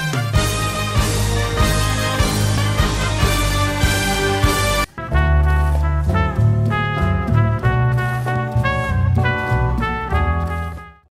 うん。